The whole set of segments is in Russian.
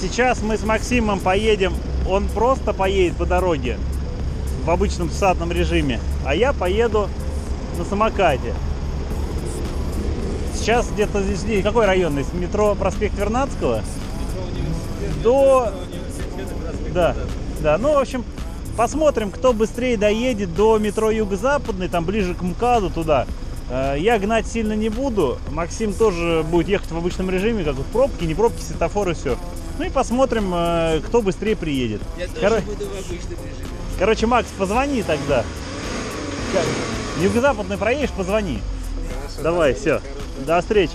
Сейчас мы с Максимом поедем, он просто поедет по дороге в обычном садном режиме, а я поеду на самокате. Сейчас где-то здесь, какой район? Из метро проспект Вернадского? Метро до да, да, ну, в общем, посмотрим, кто быстрее доедет до метро Юго-Западный, там ближе к МКАДу туда. Э, Я гнать сильно не буду. Максим тоже будет ехать в обычном режиме, как в пробке, не пробки, светофоры, все. Ну и посмотрим, э, кто быстрее приедет. Я тоже Коро- буду в обычном режиме. Короче, Макс, позвони тогда. Юго-западный проедешь, позвони. Давай, все. До встречи.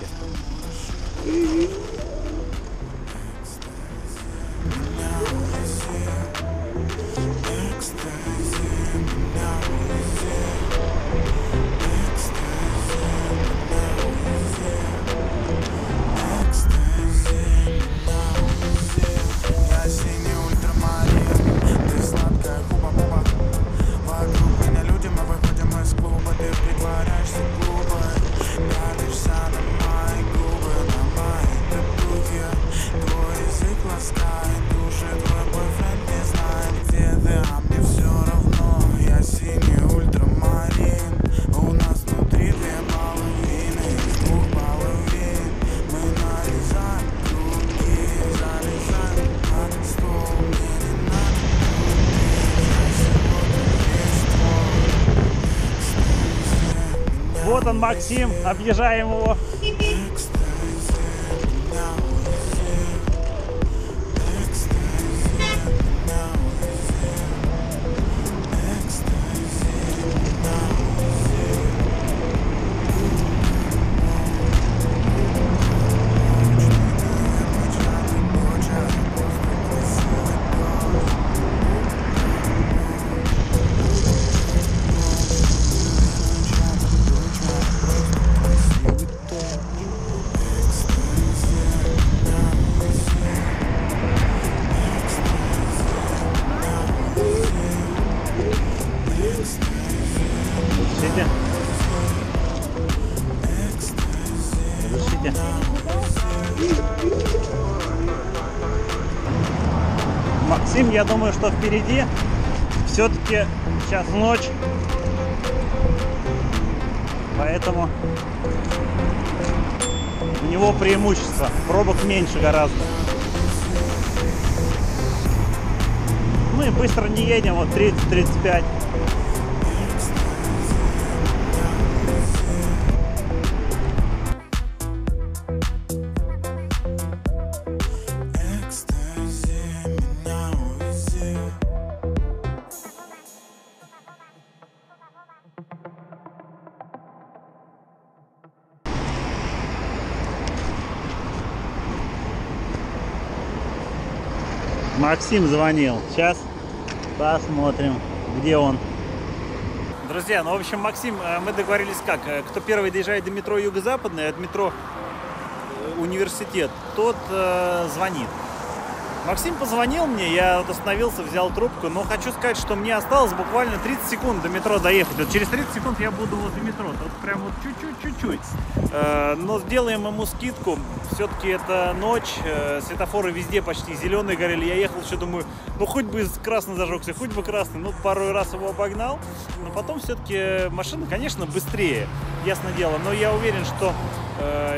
Вот он, Максим. Объезжаем его. Разрешите? Разрешите? Максим, я думаю, что впереди все-таки сейчас ночь. Поэтому у него преимущество. Пробок меньше гораздо. Мы быстро не едем, вот 30-35. Максим звонил. Сейчас посмотрим, где он. Друзья, ну, в общем, Максим, э, мы договорились как? Э, Кто первый доезжает до метро Юго-Западный, от метро э, Университет, тот э, звонит. Максим позвонил мне, я вот остановился, взял трубку, но хочу сказать, что мне осталось буквально 30 секунд до метро доехать. Вот через 30 секунд я буду возле метро, тут прям вот чуть-чуть, чуть-чуть. Э, но сделаем ему скидку, все-таки это ночь, э, светофоры везде почти зеленые горели. Я ехал еще, думаю, ну хоть бы красный зажегся, хоть бы красный. Ну, пару раз его обогнал, но потом все-таки машина, конечно, быстрее, ясно дело. Но я уверен, что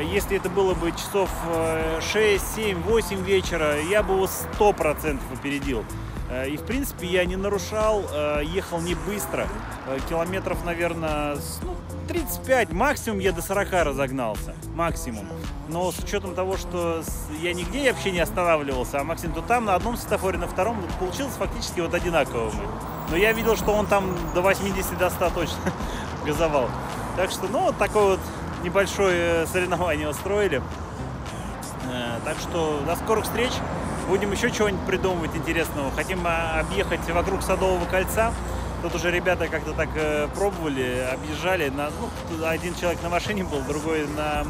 Если это было бы часов э, 6, 7, 8 вечера, я бы его 100% опередил. Э, И, в принципе, я не нарушал, э, ехал не быстро. Э, Километров, наверное, ну, 35, максимум я до 40 разогнался. Максимум. Но с учетом того, что я нигде вообще не останавливался, а Максим то там, на одном светофоре, на втором, получилось фактически вот одинаково мы. Но я видел, что он там до 80, до 100 точно газовал. Так что, ну, вот такое вот небольшое э, соревнование устроили. Э, Так что до скорых встреч. Будем еще чего-нибудь придумывать интересного. Хотим а, объехать вокруг Садового кольца. Тут уже ребята как-то так э, пробовали, объезжали. На, ну, один человек на машине был, другой на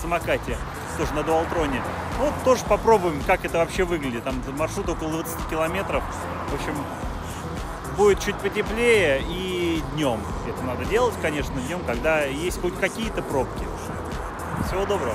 самокате, тоже на дуалтроне. Ну, Вот тоже попробуем, как это вообще выглядит. Там маршрут около 20 километров. В общем, будет чуть потеплее днем. Это надо делать, конечно, днем, когда есть хоть какие-то пробки. Всего доброго.